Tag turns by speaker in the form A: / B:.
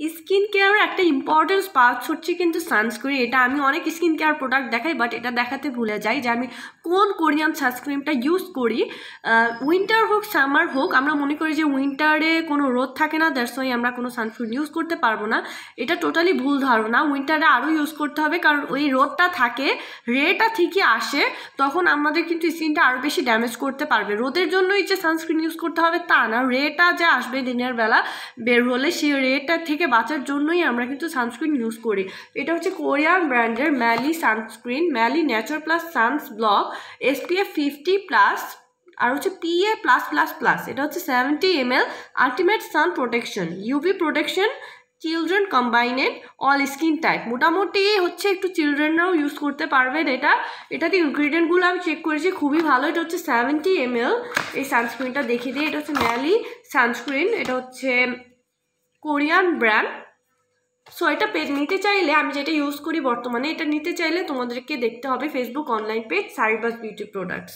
A: Skin কেয়ারের একটা importance parts হচ্ছে কিন্তু সানস্ক্রিন এটা আমি অনেক স্কিন কেয়ার প্রোডাক্ট দেখাই বাট এটা দেখাতে ভুলে যাই যে আমি কোন কোরিয়ান সানস্ক্রিনটা ইউজ করি। উইন্টার হোক সামার হোক, আমরা মনে করি যে উইন্টারে কোনো রোদ থাকে না দ্যাটস ওয়াই আমরা কোনো সানস্ক্রিন ইউজ করতে পারব না। এটা টোটালি ভুল ধারণা উইন্টারে আরও ইউজ করতে হবে, কারণ ওই রোদটা থাকে, রেটা ঠিকই আসে, তখন আমাদের কিন্তু স্কিনটা আরও বেশি ড্যামেজ করতে পারবে। রোদের জন্যই যে সানস্ক্রিন ইউজ করতে হবে তা না, রেটা যে আসবে দিনের বেলা, বের হলে সেই রেটা থেকে থেকে বাঁচার জন্যই আমরা কিন্তু সানস্ক্রিন ইউজ করি। এটা হচ্ছে কোরিয়ান ব্র্যান্ডের Mally sunscreen Mally nature plus suns block SPF fifty plus আর হচ্ছে পিএ প্লাস প্লাস প্লাস এটা হচ্ছে seventy M L ultimate sun protection UV protection children combined all skin type মোটামুটি হচ্ছে একটু চিলড্রেনরাও ইউজ করতে পারবেন এটা। এটাতে ইনগ্রিডিয়েন্টগুলো আমি চেক করেছি, খুবই ভালো। এটা হচ্ছে সেভেন্টি এম এই সানস্ক্রিনটা দেখিয়ে দিই। এটা হচ্ছে ম্যালি সানস্ক্রিন এটা হচ্ছে কোরিয়ান ব্র্যান্ড। সো এটা পেজ নিতে চাইলে আমি যেটা ইউজ করি বর্তমানে, এটা নিতে চাইলে তোমাদেরকে দেখতে হবে ফেসবুক অনলাইন পেজ সারিবাস বিউটি প্রোডাক্টস